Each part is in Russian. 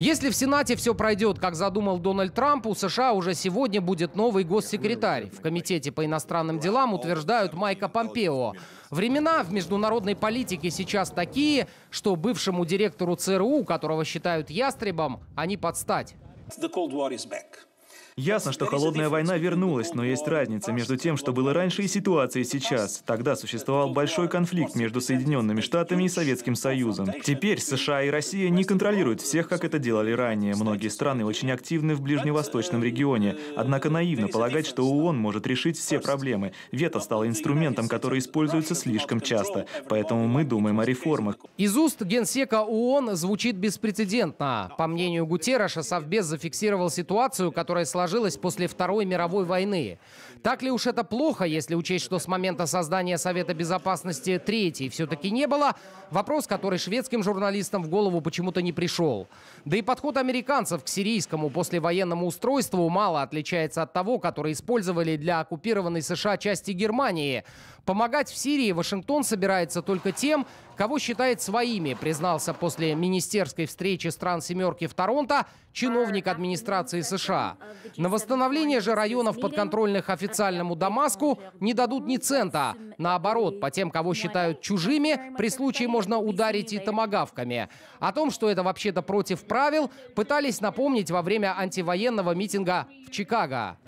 Если в Сенате все пройдет, как задумал Дональд Трамп, у США уже сегодня будет новый госсекретарь. В Комитете по иностранным делам утверждают Майка Помпео. Времена в международной политике сейчас такие, что бывшему директору ЦРУ, которого считают ястребом, они подстать. Ясно, что холодная война вернулась, но есть разница между тем, что было раньше и ситуацией сейчас. Тогда существовал большой конфликт между Соединенными Штатами и Советским Союзом. Теперь США и Россия не контролируют всех, как это делали ранее. Многие страны очень активны в ближневосточном регионе. Однако наивно полагать, что ООН может решить все проблемы. Вето стало инструментом, который используется слишком часто. Поэтому мы думаем о реформах. Из уст генсека ООН звучит беспрецедентно. По мнению Гутерреша, Совбез зафиксировал ситуацию, которая сложилась сложилось после Второй мировой войны. Так ли уж это плохо, если учесть, что с момента создания Совета Безопасности Третьей все-таки не было? Вопрос, который шведским журналистам в голову почему-то не пришел. Да и подход американцев к сирийскому послевоенному устройству мало отличается от того, который использовали для оккупированной США части Германии. Помогать в Сирии Вашингтон собирается только тем, кого считает своими, признался после министерской встречи стран «семерки» в Торонто чиновник администрации США. На восстановление же районов подконтрольных официальному Дамаску не дадут ни цента. Наоборот, по тем, кого считают чужими, при случае можно ударить и томогавками. О том, что это вообще-то против правил, пытались напомнить во время антивоенного митинга в Чикаго.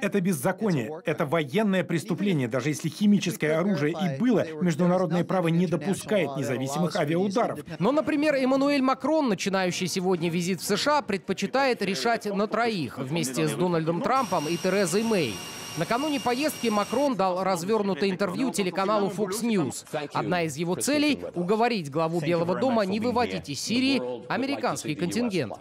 Это беззаконие, это военное преступление. Даже если химическое оружие и было, международное право не допускает независимых авиаударов. Но, например, Эммануэль Макрон, начинающий сегодня визит в США, предпочитает решать на троих вместе с Дональдом Трампом и Терезой Мэй. Накануне поездки Макрон дал развернутое интервью телеканалу Fox News. Одна из его целей – уговорить главу Белого дома не выводить из Сирии американский контингент.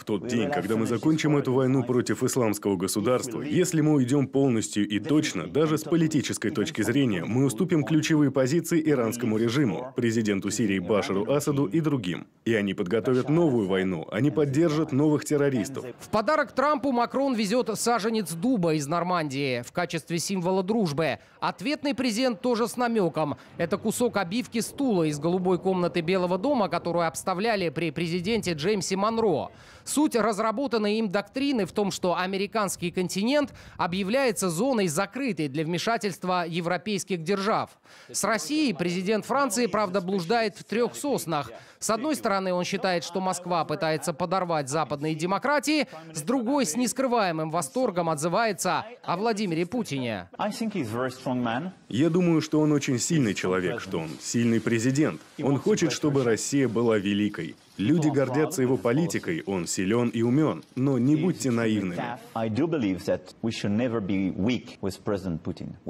В тот день, когда мы закончим эту войну против исламского государства, если мы уйдем полностью и точно, даже с политической точки зрения, мы уступим ключевые позиции иранскому режиму, президенту Сирии Башару Асаду и другим. И они подготовят новую войну, они поддержат новых террористов. В подарок Трампу Макрон везет саженец дуба из Нормандии в качестве символа дружбы. Ответный презент тоже с намеком. Это кусок обивки стула из голубой комнаты Белого дома, которую обставляли при президенте Джеймсе Монро. Суть разработанной им доктрины в том, что американский континент объявляется зоной закрытой для вмешательства европейских держав. С Россией президент Франции, правда, блуждает в трех соснах. С одной стороны, он считает, что Москва пытается подорвать западные демократии, с другой, с нескрываемым восторгом отзывается о Владимире Путине. Я думаю, что он очень сильный человек, что он сильный президент. Он хочет, чтобы Россия была великой. Люди гордятся его политикой, он силен и умен, но не будьте наивными.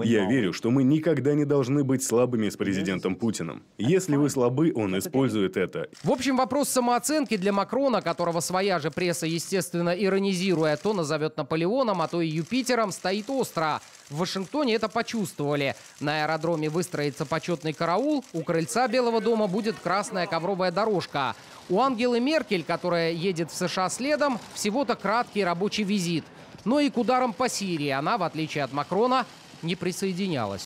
Я верю, что мы никогда не должны быть слабыми с президентом Путиным. Если вы слабы, он использует это. В общем, вопрос самооценки для Макрона, которого своя же пресса, естественно, иронизируя, то назовет Наполеоном, а то и Юпитером, стоит остро. В Вашингтоне это почувствовали. На аэродроме выстроится почетный караул, у крыльца Белого дома будет красная ковровая дорожка. У Ангелы Меркель, которая едет в США следом, всего-то краткий рабочий визит. Но и к ударам по Сирии она, в отличие от Макрона, не присоединялась.